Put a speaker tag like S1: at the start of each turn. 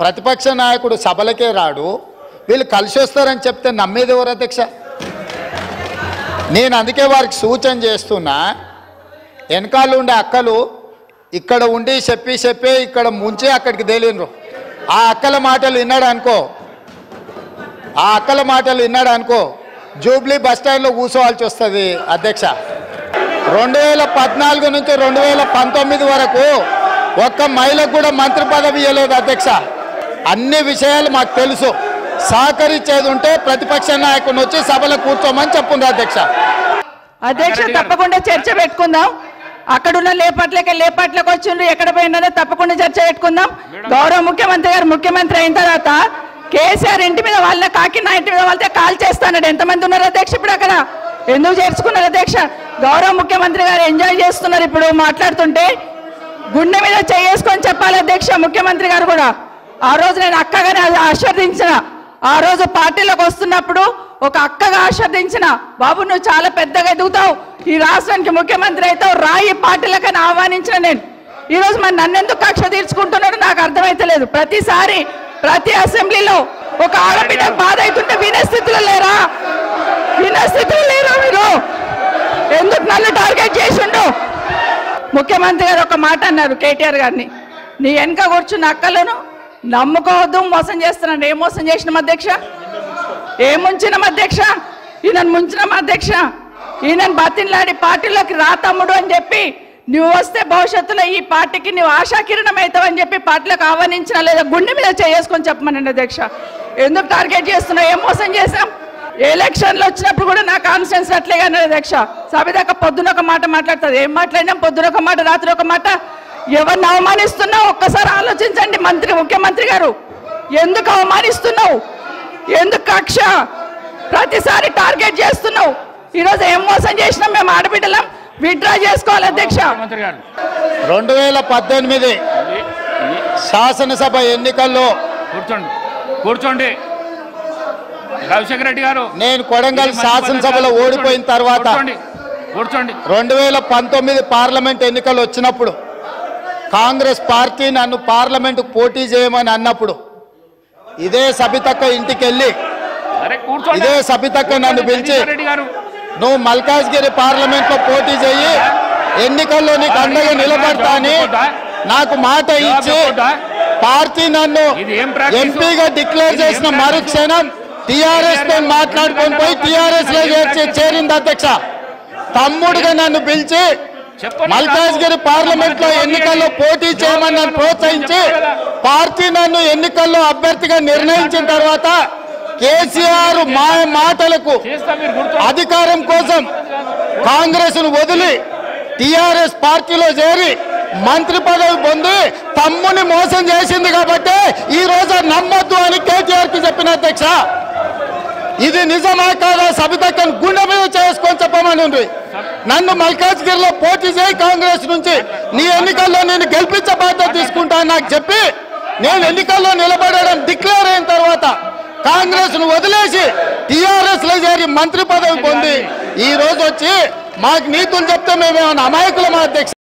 S1: ప్రతిపక్ష నాయకుడు సభలకే రాడు. వీళ్ళు కలిసి వస్తారని చెప్తే నమ్మేది ఎవరు అధ్యక్ష? నేను అందుకే వారికి సూచన చేస్తున్నా. వెనకాల ఉండే అక్కలు ఇక్కడ ఉండి చెప్పి చెప్పి ఇక్కడ ముంచి అక్కడికి తేలినరు ఆ అక్కల మాటలు విన్నాడు అనుకో. ఆ అక్కల మాటలు విన్నాడు అనుకో. జూబ్లీ బస్ స్టాండ్లో కూర్చోవాల్సి వస్తుంది అధ్యక్ష. రెండు వేల పద్నాలుగు నుంచి రెండు వేల పంతొమ్మిది వరకు ఒక్క మహిళకు కూడా మంత్రి పదవి ఇవ్వలేదు అధ్యక్ష. అన్ని విషయాలు మాకు తెలుసు. సహకరించేది ఉంటే ప్రతిపక్ష నాయకుడిని వచ్చి సభలో కూర్చోమని చెప్పుండ్రు అధ్యక్ష.
S2: అధ్యక్ష తప్పకుండా చర్చ పెట్టుకుందాం. అక్కడున్న లేపట్లకి లేపట్లకు వచ్చిండ్రు. ఎక్కడ పోయినారో తప్పకుండా చర్చ పెట్టుకుందాం. గౌరవ ముఖ్యమంత్రి గారు ముఖ్యమంత్రి అయిన తర్వాత కేసీఆర్ ఇంటి మీద వాళ్ళ కాకి నా ఇంటి మీద వాళ్ళతో కాల్ చేస్తాడు ఎంతమంది ఉన్నారు అధ్యక్ష ఇప్పుడు అక్కడ? ఎందుకు చేర్చుకున్నారు అధ్యక్ష? గౌరవ ముఖ్యమంత్రి గారు ఎంజాయ్ చేస్తున్నారు ఇప్పుడు మాట్లాడుతుంటే. గుండె మీద చేసుకొని చెప్పాలి అధ్యక్ష ముఖ్యమంత్రి గారు కూడా. ఆ రోజు నేను అక్కగానే ఆశీర్దించిన ఆ రోజు పార్టీలోకి వస్తున్నప్పుడు ఒక అక్కగా ఆశీర్దించిన బాబు నువ్వు చాలా పెద్దగా ఎదుగుతావు. ఈ రాష్ట్రానికి ముఖ్యమంత్రి అవుతావు. రాయి పార్టీలకని ఆహ్వానించిన నేను. ఈ రోజు మరి నన్నెందుకు కక్ష తీర్చుకుంటున్నాడు నాకు అర్థమైతలేదు ప్రతిసారి ప్రతి అసెంబ్లీలో ఒక ఆడబిడ్డ బాధ అవుతుంటే వినే స్థితిలో లేరా? వినే స్థితిలో లేరా మీరు? ఎందుకు నన్ను టార్గెట్ చేసిండు? ముఖ్యమంత్రి గారు ఒక మాట అన్నారు కేటీఆర్ గారిని. నీ వెనక కూర్చున్న అక్కలను నమ్ముకోవద్దు మోసం చేస్తున్నాను ఏం మోసం చేసినాం అధ్యక్ష? ఏం ముంచినాం అధ్యక్ష? ఈయనను ముంచినాం అధ్యక్ష? ఈయనను బతిన్లాడి పార్టీలోకి రా తమ్ముడు అని చెప్పి నువ్వు వస్తే భవిష్యత్తులో ఈ పార్టీకి నువ్వు ఆశాకిరణం అవుతావని చెప్పి పార్టీలకు ఆహ్వానించిన లేదా గుండె మీద చేసుకొని చెప్పమనండి అధ్యక్ష. ఎందుకు టార్గెట్ చేస్తున్నావు? ఏం మోసం చేశాం? ఎలక్షన్లు వచ్చినప్పుడు కూడా నా కాన్ఫిడెన్స్ అట్లే కానీ అధ్యక్ష. సభ పొద్దున ఒక మాట మాట్లాడుతుంది. ఏం మాట్లాడినాం? పొద్దున ఒక మాట రాత్రి ఒక మాట. ఎవరిని అవమానిస్తున్నావు? ఒక్కసారి ఆలోచించండి మంత్రి ముఖ్యమంత్రి గారు. ఎందుకు అవమానిస్తున్నావు? ఎందుకు కక్ష? ప్రతిసారి టార్గెట్ చేస్తున్నావు. ఈరోజు ఏం మోసం చేసినాం? మేము ఆడబిడ్డలం. విత్డ్రా చేసుకోవాలి అధ్యక్ష.
S3: మంత్రి గారు.
S1: రెండు వేల పద్దెనిమిది శాసనసభ ఎన్నికల్లో
S3: కూర్చోండి. కూర్చోండి. రవిశేఖర రెడ్డి గారు.
S1: నేను కొడంగల్ శాసనసభలో. ఓడిపోయిన తర్వాత
S3: కూర్చోండి. కూర్చోండి.
S1: రెండు వేల పంతొమ్మిది పార్లమెంట్ ఎన్నికలు వచ్చినప్పుడు కాంగ్రెస్ పార్టీ నన్ను పార్లమెంటుకు పోటీ చేయమని అన్నప్పుడు ఇదే సబితక్క ఇంటికి వెళ్ళి ఇదే సబితక్క నన్ను పిలిచి నువ్వు మల్కాజ్గిరి పార్లమెంట్లో పోటీ చేయి ఎన్నికల్లో నీకు అండగా నిలబడతా అని నాకు మాట ఇచ్చి పార్టీ నన్ను? ఎంపీగా డిక్లేర్ చేసిన? మరుక్షణం టిఆర్ఎస్తో మాట్లాడుకొని పోయి టిఆర్ఎస్లో చేరింది అధ్యక్ష. తమ్ముడుగా నన్ను పిలిచి
S3: చెప్పండి
S1: మల్కాజ్గిరి
S3: నాకు.
S1: పార్లమెంట్లో ఎన్నికల్లో పోటీ చేయమని నన్ను ప్రోత్సహించి పార్టీ నన్ను ఎన్నికల్లో అభ్యర్థిగా నిర్ణయించిన తర్వాత కేసీఆర్ మా మాటలకు అధికారం కోసం కాంగ్రెస్ను వదిలి టిఆర్ఎస్ పార్టీలో చేరి మంత్రి పదవి పొంది తమ్ముని మోసం చేసింది కాబట్టి ఈ రోజు నమ్మొద్దు అని కేటీఆర్కి చెప్పిన అధ్యక్ష ఇది నిజమా కాదా? సబితక్కను గుండె మీద చేసుకొని చెప్పమని నన్ను నన్ను మల్కాజ్గిరిలో పోటీ చేయి కాంగ్రెస్ నుంచి. నీ ఎన్నికల్లో నేను గెలిపించే బాధ్యత తీసుకుంటా నాకు చెప్పి నేను ఎన్నికల్లో నిలబడడం డిక్లేర్ అయిన తర్వాత కాంగ్రెస్ను వదిలేసి టిఆర్ఎస్లో చేరి మంత్రి పదవి పొంది ఈ రోజు వచ్చి మాకు నీతులు చెప్తే మేమేమన్నా అమాయకులమా అధ్యక్ష?